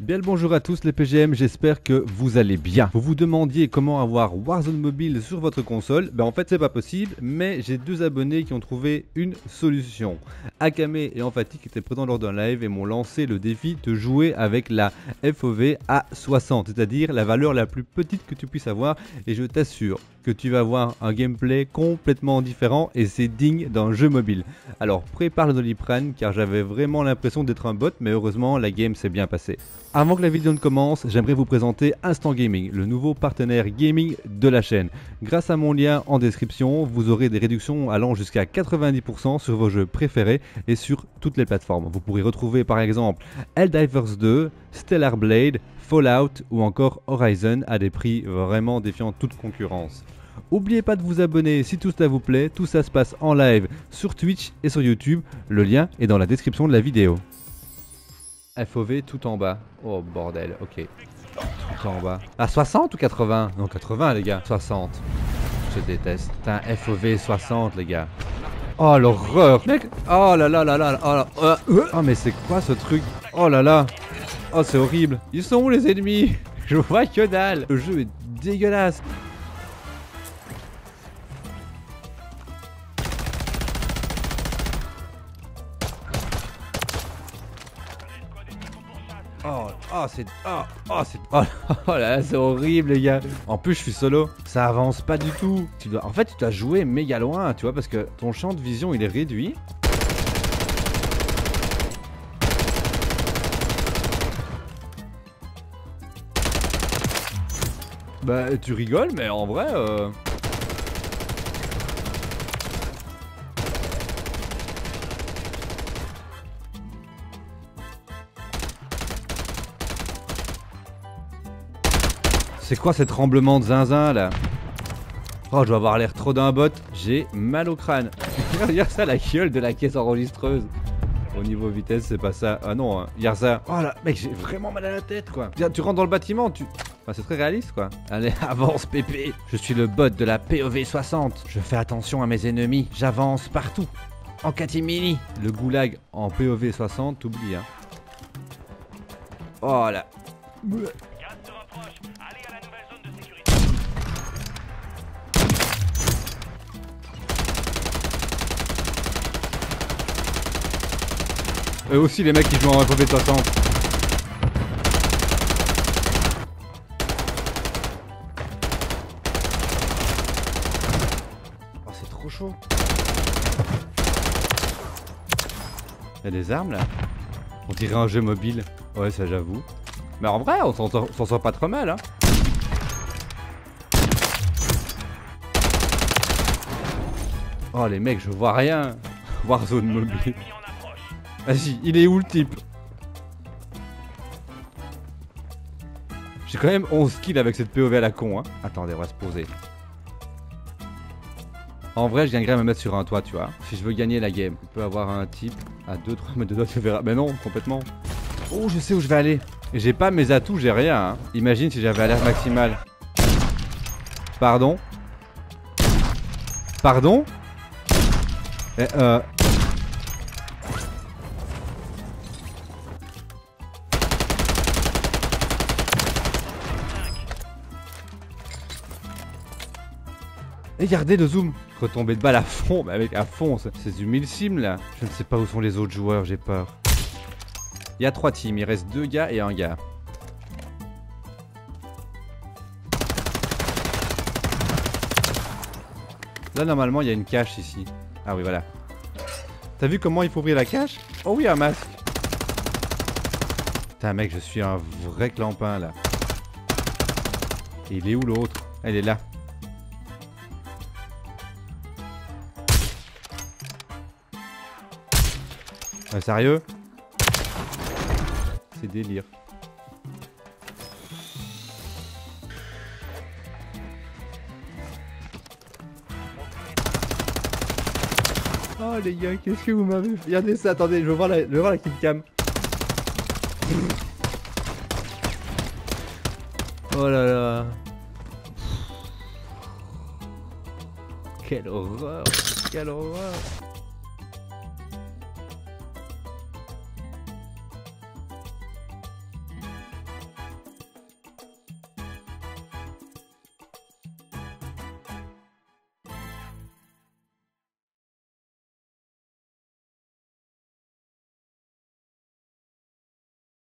Bien le bonjour à tous les PGM, j'espère que vous allez bien. Vous vous demandiez comment avoir Warzone Mobile sur votre console, ben en fait c'est pas possible, mais j'ai deux abonnés qui ont trouvé une solution. Akame et Emphatic étaient présents lors d'un live et m'ont lancé le défi de jouer avec la FOV à 60, c'est-à-dire la valeur la plus petite que tu puisses avoir, et je t'assure que tu vas avoir un gameplay complètement différent et c'est digne d'un jeu mobile. Alors prépare le doliprane car j'avais vraiment l'impression d'être un bot, mais heureusement la game s'est bien passée. Avant que la vidéo ne commence, j'aimerais vous présenter Instant Gaming, le nouveau partenaire gaming de la chaîne. Grâce à mon lien en description, vous aurez des réductions allant jusqu'à 90% sur vos jeux préférés et sur toutes les plateformes. Vous pourrez retrouver par exemple Helldivers 2, Stellar Blade, Fallout ou encore Horizon à des prix vraiment défiant toute concurrence. N'oubliez pas de vous abonner si tout ça vous plaît, tout ça se passe en live sur Twitch et sur YouTube, le lien est dans la description de la vidéo. FOV tout en bas. Oh bordel, ok. Tout en bas. À 60 ou 80 Non 80 les gars, 60. Je déteste. Putain FOV 60 les gars. Oh l'horreur Mec Oh là là là là Oh, là, euh, euh. oh mais c'est quoi ce truc? Oh là là Oh c'est horrible Ils sont où les ennemis? Je vois que dalle Le jeu est dégueulasse Oh, oh, c'est. Oh, oh, c'est. Oh, là là, c'est horrible, les gars. En plus, je suis solo. Ça avance pas du tout. Tu dois... En fait, tu dois jouer méga loin, tu vois, parce que ton champ de vision, il est réduit. Bah, tu rigoles, mais en vrai. Euh... C'est quoi ces tremblements de zinzin là Oh, je dois avoir l'air trop d'un bot. J'ai mal au crâne. Regarde ça, la gueule de la caisse enregistreuse. Au niveau vitesse, c'est pas ça. Ah non, hein. regarde ça. Oh là, mec, j'ai vraiment mal à la tête quoi. Viens, tu rentres dans le bâtiment, tu. Enfin, c'est très réaliste quoi. Allez, avance, pépé. Je suis le bot de la POV 60. Je fais attention à mes ennemis. J'avance partout. En catimini. Le goulag en POV 60, t'oublies, hein. Oh là. Eux aussi les mecs qui jouent en FOV 60. Oh c'est trop chaud. Y'a des armes là On dirait un jeu mobile. Ouais ça j'avoue. Mais en vrai on s'en sort pas trop mal hein. Oh les mecs je vois rien. Warzone mobile. Vas-y, il est où le type J'ai quand même 11 kills avec cette POV à la con, hein. Attendez, on va se poser. En vrai, je gagnerais à me mettre sur un toit, tu vois. Si je veux gagner la game, je peux avoir un type à 2-3 mètres de doigt, tu verras. Mais non, complètement. Oh, je sais où je vais aller. J'ai pas mes atouts, j'ai rien. Hein. Imagine si j'avais l'air maximal. Pardon Pardon eh, euh... Regardez le zoom Retomber de balle à fond, mais avec à fond, c'est du mille sim là. Je ne sais pas où sont les autres joueurs, j'ai peur. Il y a trois teams, il reste deux gars et un gars. Là normalement il y a une cache ici. Ah oui voilà. T'as vu comment il faut ouvrir la cache? Oh oui un masque. Putain mec je suis un vrai clampin là. Et il est où l'autre? Elle est là. Ouais, sérieux C'est délire. Oh les gars, qu'est-ce que vous m'avez fait? Regardez ça, attendez, je veux voir la, je veux voir la cam. Oh là là. Quelle horreur Quelle horreur